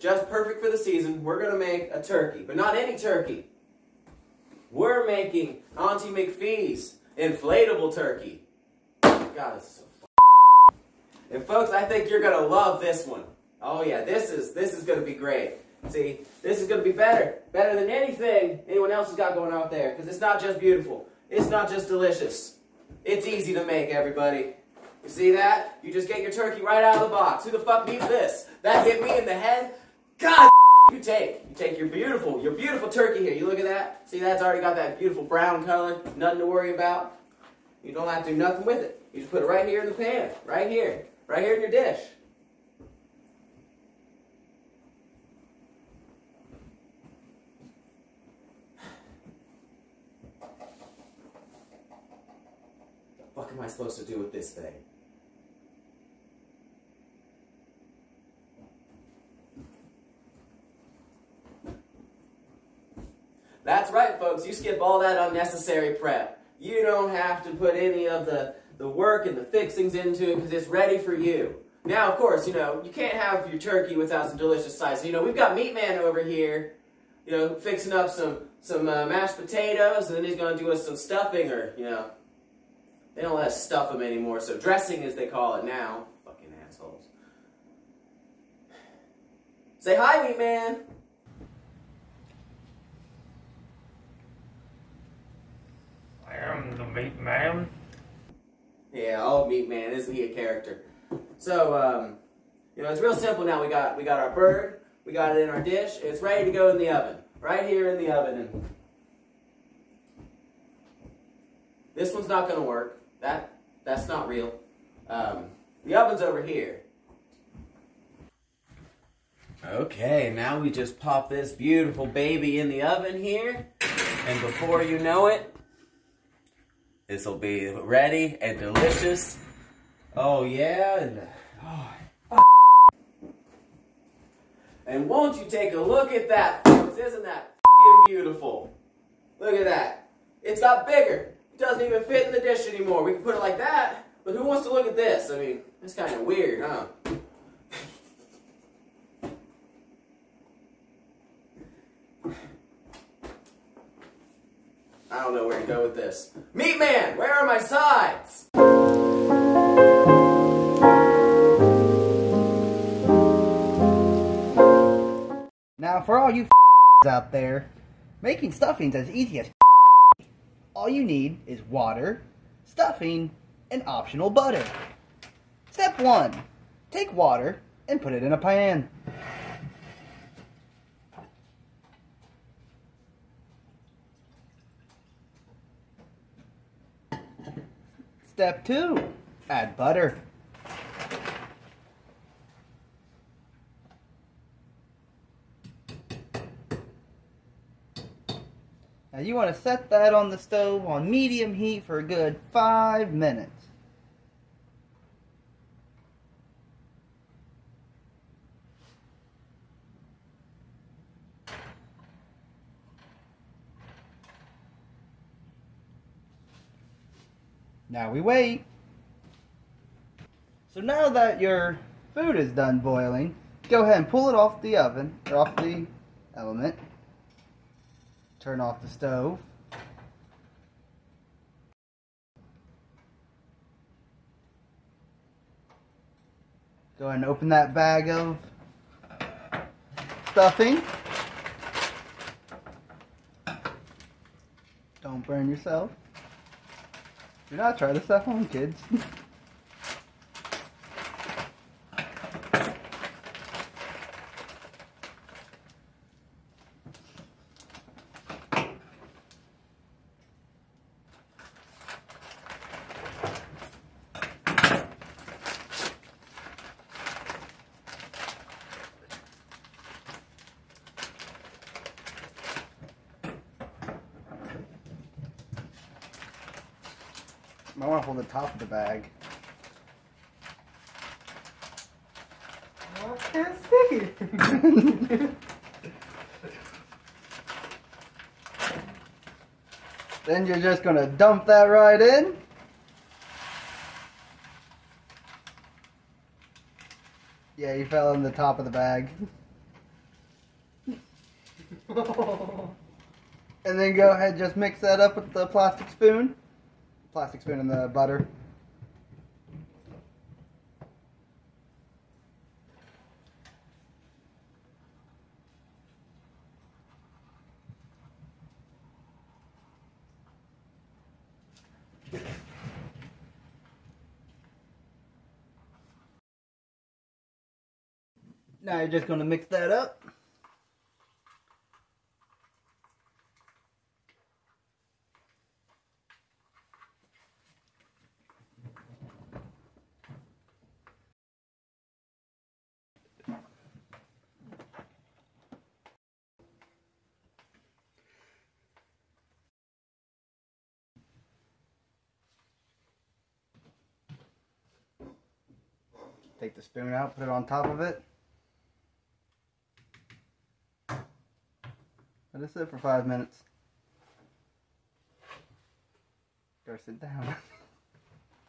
just perfect for the season. We're going to make a turkey, but not any turkey. We're making Auntie McPhee's inflatable turkey. God, this is so fun. And folks, I think you're going to love this one. Oh yeah, this is this is going to be great. See, this is going to be better. Better than anything anyone else has got going out there. Because it's not just beautiful. It's not just delicious. It's easy to make, everybody. You see that? You just get your turkey right out of the box. Who the fuck needs this? That hit me in the head? God you take. You take your beautiful, your beautiful turkey here. You look at that? See, that's already got that beautiful brown color. Nothing to worry about. You don't have to do nothing with it. You just put it right here in the pan. Right here. Right here in your dish. What am I supposed to do with this thing? That's right, folks. You skip all that unnecessary prep. You don't have to put any of the, the work and the fixings into it because it's ready for you. Now, of course, you know, you can't have your turkey without some delicious sides. You know, we've got Meat Man over here, you know, fixing up some, some uh, mashed potatoes, and then he's going to do us some stuffing or, you know, they don't let us stuff them anymore, so dressing as they call it now. Fucking assholes. Say hi, Meat Man. I am the meat man. Yeah, oh Meat Man, isn't he a character? So, um, you know, it's real simple now. We got we got our bird, we got it in our dish. It's ready to go in the oven, right here in the oven. And this one's not going to work. That that's not real. Um, the oven's over here. Okay, now we just pop this beautiful baby in the oven here, and before you know it, this will be ready and delicious. Oh yeah, and oh, and won't you take a look at that, folks? Isn't that beautiful? Look at that. It's got bigger. It doesn't even fit in the dish anymore. We can put it like that, but who wants to look at this? I mean, it's kind of weird, huh? I don't know where to go with this. Meat Man, where are my sides? Now, for all you out there, making stuffing's as easy as all you need is water, stuffing, and optional butter. Step 1. Take water and put it in a pan. Step 2. Add butter. Now you want to set that on the stove on medium heat for a good 5 minutes. Now we wait. So now that your food is done boiling, go ahead and pull it off the oven, or off the element. Turn off the stove. Go ahead and open that bag of stuffing. Don't burn yourself. Do not try this at home, kids. I want to hold the top of the bag. Oh, I can't see. Then you're just gonna dump that right in. Yeah, you fell in the top of the bag. And then go ahead, just mix that up with the plastic spoon. Plastic spoon and the butter. Now you're just going to mix that up. Take the spoon out, put it on top of it. Let it sit for five minutes. Go sit down.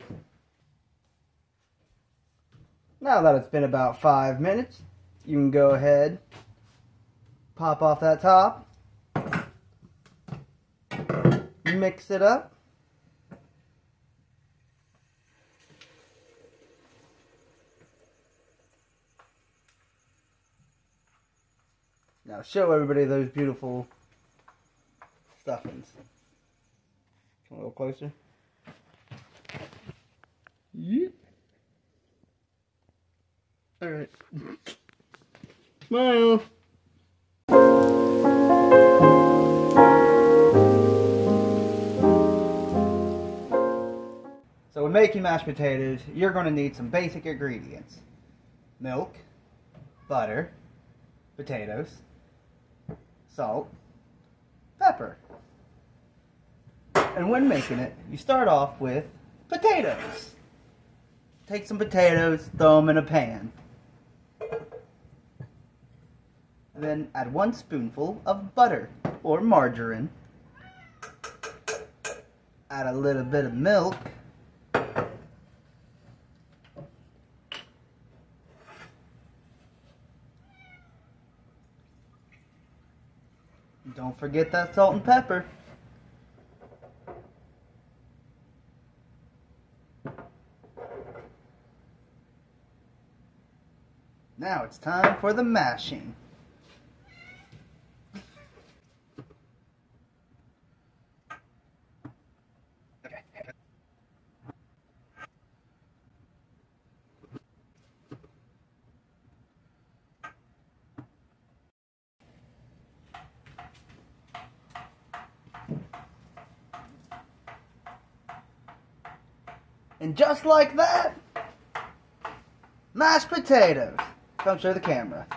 now that it's been about five minutes, you can go ahead, pop off that top, mix it up. Now show everybody those beautiful stuffings. Come a little closer. Yep. Alright. Smile. So when making mashed potatoes, you're going to need some basic ingredients. Milk, butter, potatoes, salt, pepper. And when making it, you start off with potatoes. Take some potatoes, throw them in a pan. And then add one spoonful of butter or margarine. Add a little bit of milk. Don't forget that salt and pepper. Now it's time for the mashing. And just like that, mashed potatoes. Come show the camera.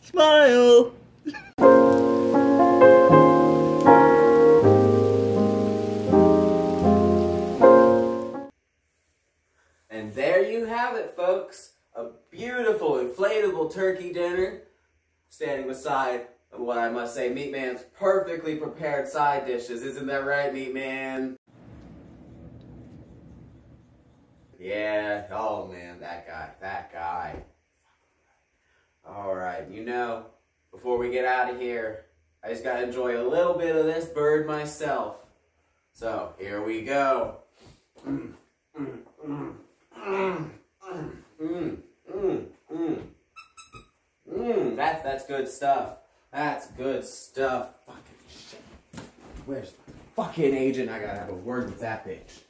Smile. turkey dinner. Standing beside what I must say, Meat Man's perfectly prepared side dishes. Isn't that right, Meat Man? Yeah, oh man, that guy, that guy. Alright, you know, before we get out of here, I just gotta enjoy a little bit of this bird myself. So, here we go. that's good stuff. That's good stuff. Fucking shit. Where's fucking agent? I gotta have a word with that bitch.